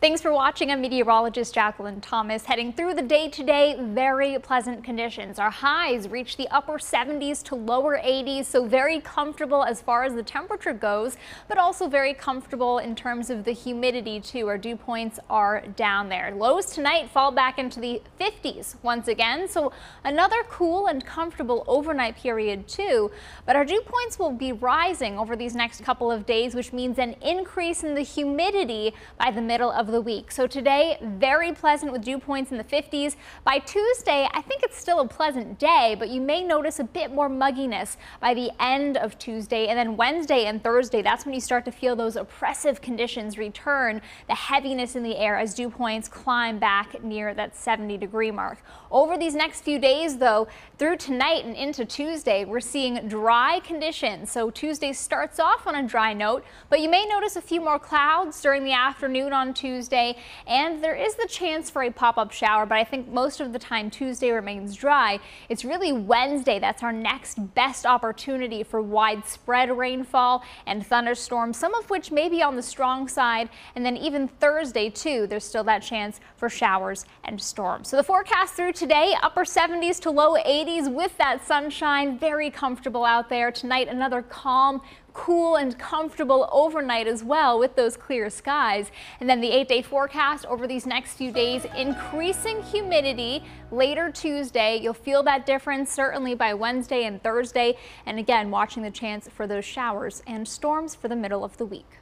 Thanks for watching. I'm meteorologist Jacqueline Thomas. Heading through the day today, very pleasant conditions. Our highs reach the upper 70s to lower 80s, so very comfortable as far as the temperature goes, but also very comfortable in terms of the humidity too. Our dew points are down there. Lows tonight fall back into the 50s once again, so another cool and comfortable overnight period too. But our dew points will be rising over these next couple of days, which means an increase in the humidity by the middle of the week. So today, very pleasant with dew points in the 50s. By Tuesday, I think it's still a pleasant day, but you may notice a bit more mugginess by the end of Tuesday. And then Wednesday and Thursday, that's when you start to feel those oppressive conditions return, the heaviness in the air as dew points climb back near that 70 degree mark. Over these next few days, though, through tonight and into Tuesday, we're seeing dry conditions. So Tuesday starts off on a dry note, but you may notice a few more clouds during the afternoon on Tuesday. Tuesday, and there is the chance for a pop-up shower, but I think most of the time Tuesday remains dry. It's really Wednesday that's our next best opportunity for widespread rainfall and thunderstorms, some of which may be on the strong side, and then even Thursday too, there's still that chance for showers and storms. So the forecast through today, upper 70s to low 80s with that sunshine, very comfortable out there. Tonight, another calm, cool and comfortable overnight as well with those clear skies. And then the eight day forecast over these next few days, increasing humidity later Tuesday. You'll feel that difference certainly by Wednesday and Thursday. And again, watching the chance for those showers and storms for the middle of the week.